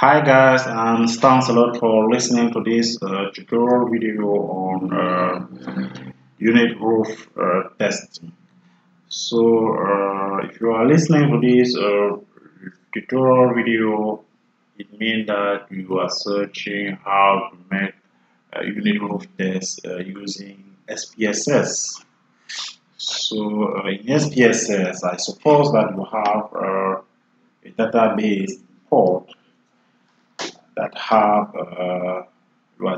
Hi guys and thanks a lot for listening to this uh, tutorial video on uh, unit root uh, testing. So uh, if you are listening to this uh, tutorial video it means that you are searching how to make unit root test uh, using SPSS. So in SPSS I suppose that you have a database port that have uh,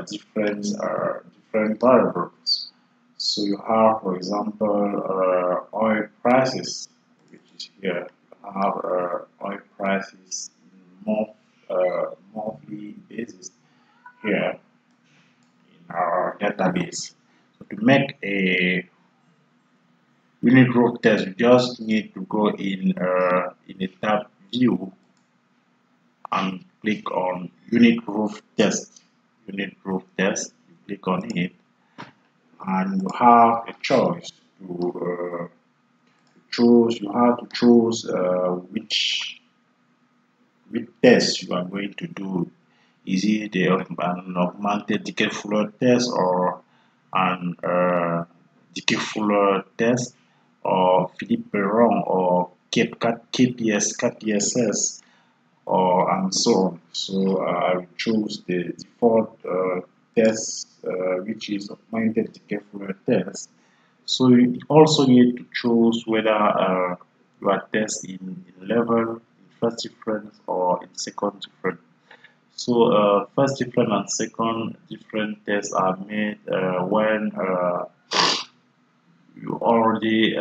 different uh, different variables. So you have, for example, uh, oil prices, which is here. You have uh, oil prices month, uh, monthly basis here in our database. So to make a unit root test, you just need to go in uh, in a tab view and click on unit root test. Unit root test you click on it and you have a choice to uh, choose you have to choose uh, which which test you are going to do. Is it an augmented Dickey-Fuller test or an uh, Dickey-Fuller test? Or Phillips-Perron or KPS, KPSS or and so on. So uh, I choose the default uh, test uh, which is augmented Dickey test. So you also need to choose whether uh, you are testing in level, in first difference or in second difference. So uh, first different and second different tests are made uh, when you already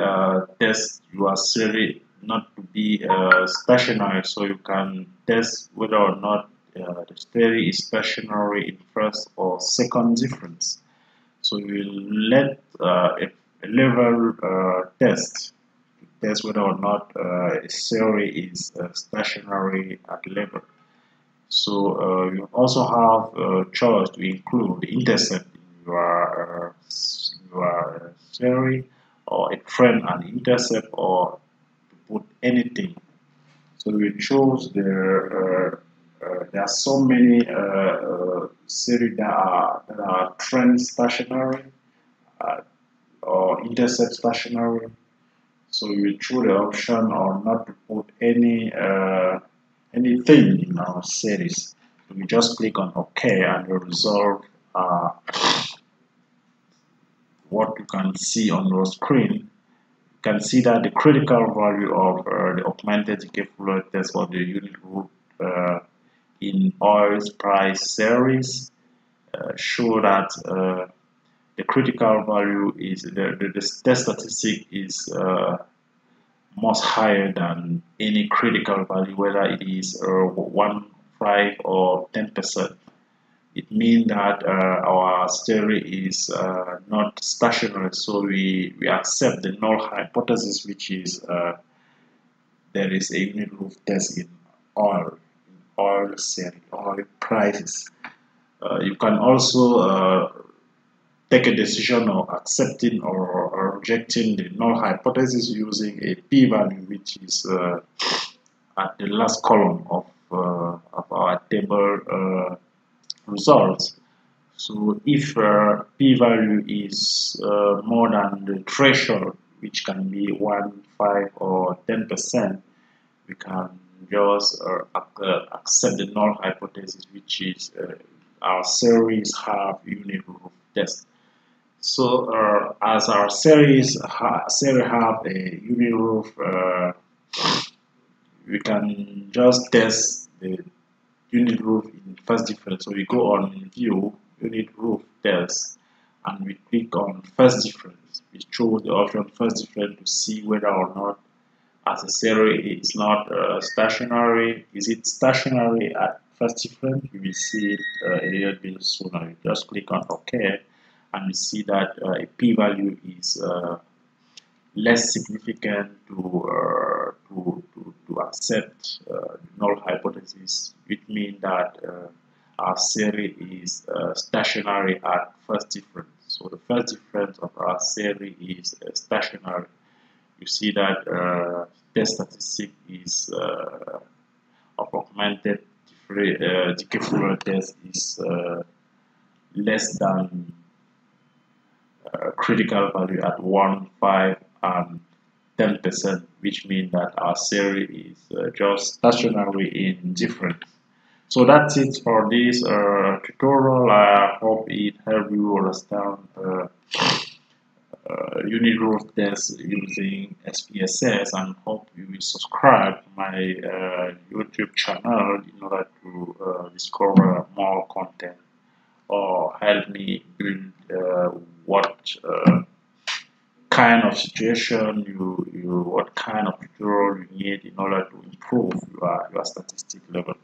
test your series not to be uh, stationary so you can test whether or not uh, the theory is stationary in first or second difference. So you let uh, a, level uh, test test whether or not uh, a theory is uh, stationary at level. So you also have a choice to include the intercept in your, your theory or a trend and intercept or put anything. So we chose the, uh, uh, there are so many uh, uh series that are, that are trend stationary uh, or intercept stationary. So we choose the option or not to put any uh, anything in our series. So we just click on OK and the result what you can see on your screen consider the critical value of uh, the augmented decay flow test for the unit root uh, in oil's price series uh, show that uh, the critical value is the, the, the test statistic is uh, much higher than any critical value whether it is uh, 1 5 or 10 percent it means that uh, our theory is uh, not stationary so we, we accept the null hypothesis which is uh, there is a unit root test in oil in oil selling oil prices. Uh, you can also uh, take a decision of accepting or, or, rejecting the null hypothesis using a p-value which is uh, at the last column of, of our table results. So if uh, p-value is uh, more than the threshold, which can be 1, 5 or 10%, we can just uh, uh accept the null hypothesis, which is uh, our series have unit test. So uh, as our series, ha series have a unit root, we can just test the unit root in first difference. So we go on view unit root test and we click on first difference. We choose the option first difference to see whether or not accessory is not uh, stationary. Is it stationary at first difference? We will see it uh, a little bit sooner. We just click on OK and we see that uh, a p-value is uh, less significant to uh, to, to, to accept uh, null hypothesis, which means that uh, our series is uh, stationary at first difference. So the first difference of our series is uh, stationary. You see that uh, test statistic is of augmented uh, GK test is uh, less than uh, critical value at 1, 5, and 10%, which means that our series is uh, just stationary indifferent. So that's it for this uh, tutorial. I hope it helped you understand uh, uh, unit root test using SPSS and hope you will subscribe to my uh, YouTube channel in order to uh, discover more content or help me build uh, what kind of situation you, you what kind of tutorial you need in order to improve your, your statistic level.